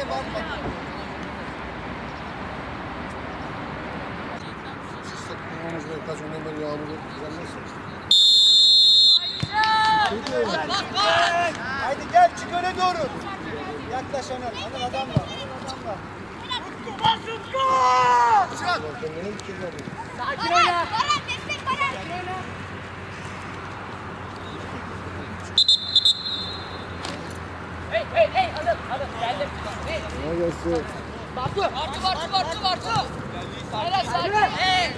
Nereye bakma. Yalnızda kaç önemli yağmurlu düzenlesin. Bak bak bak! Haydi gel çık öne doğru. Yaklaş Öner. Hani adam var. Hani adam var. Utku bas Utku! Çık! Sakin ol. Baran destek Baran. Sakin ol. Hey hey hey! Adam adam geldim. Hey. Ne gelsin? Bartu. Bartu Bartu Bartu Bartu. Eren sakin. Hey.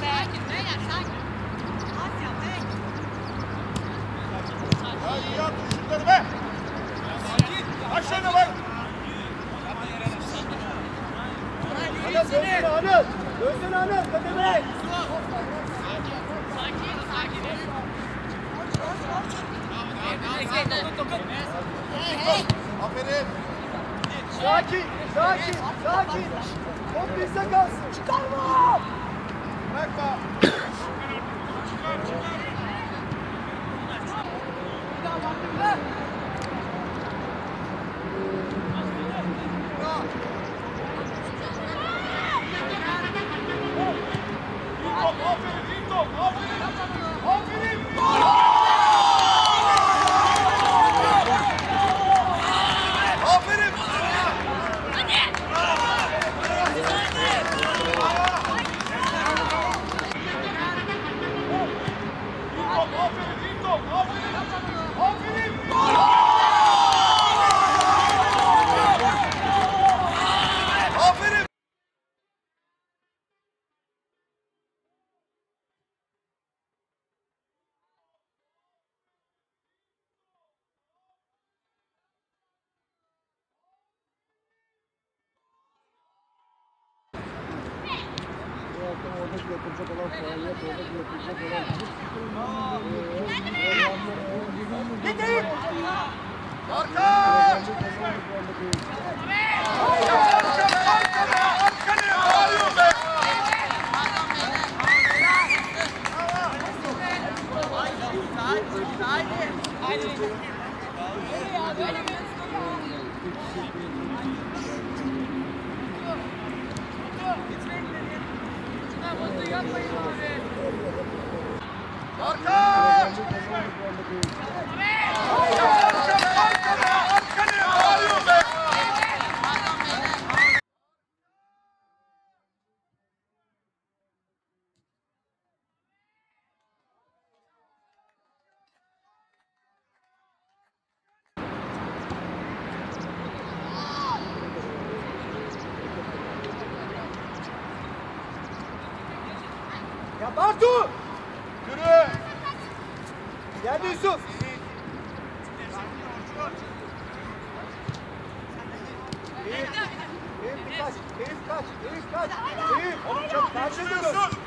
Sakin beyler sakin. Hadi yap şunları be. Aşağıya bak. Anıl dönsene Anıl. Dönsene Anıl. Kademe. Aferin. Sakin, sakin, sakin. Top bizde kalsın. Çıkarma. Bırakma. Aferin, oradaki yapılacak olan faaliyet, oradaki yapılacak olan... Gidin. Arka. Arkana, Arka. Arkana, Ya Bartu! Yürü! Geldi Yusuf. Eyüp, Eyüp kaç, Eyüp kaç, Eyüp kaç, Eyüp. Oğlum çok karşılıyorsun.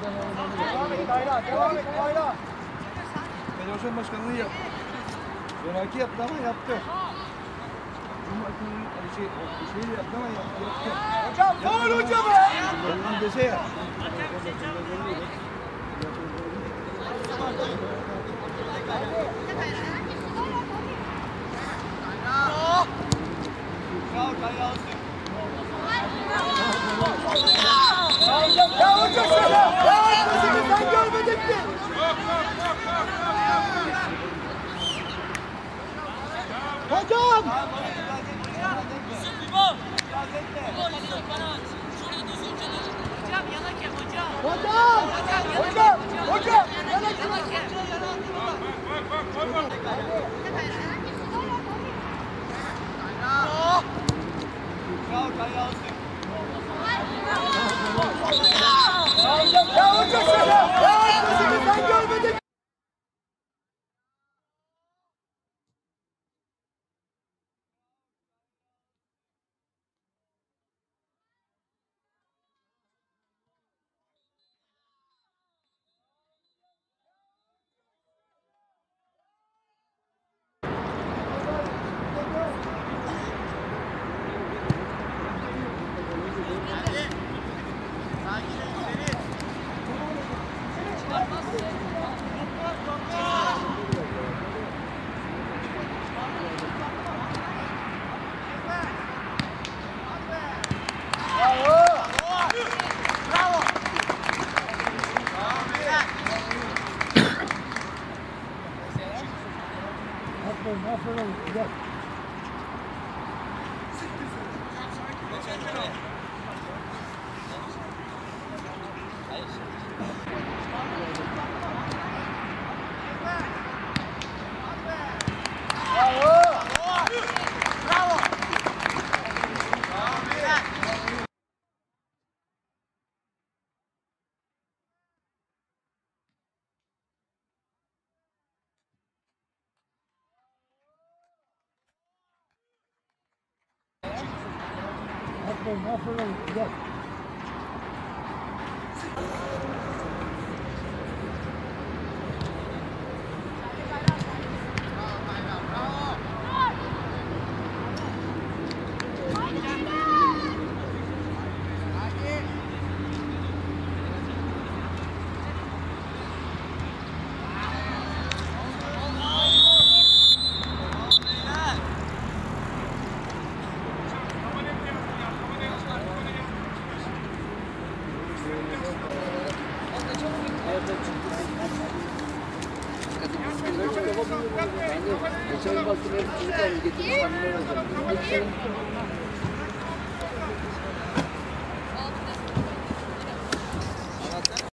Devam et Kayra, devam et Kayra. Federasyon başkanlığı yaptı. Zoraki yaptı ama yaptı. Cumhurbaşkanlığı şey, şeyi yaptı ama yaptı. yaptı. Hocam, faul hocam. Ondan dese ya. Ya Top Hocam! Yusuf İbo. İbo Yusuf bana at. Şurada düzgünce dur. Hocam yana kem hocam. Hocam! Hocam! Hocam! Yana Yana kem. Ya hocam sana! Ya hocam sen görmedin. Aferin aferin. Güzel. Aferin aferin. Geçen baktım hep çocuklar getirmiş.